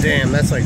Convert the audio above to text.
Damn, that's like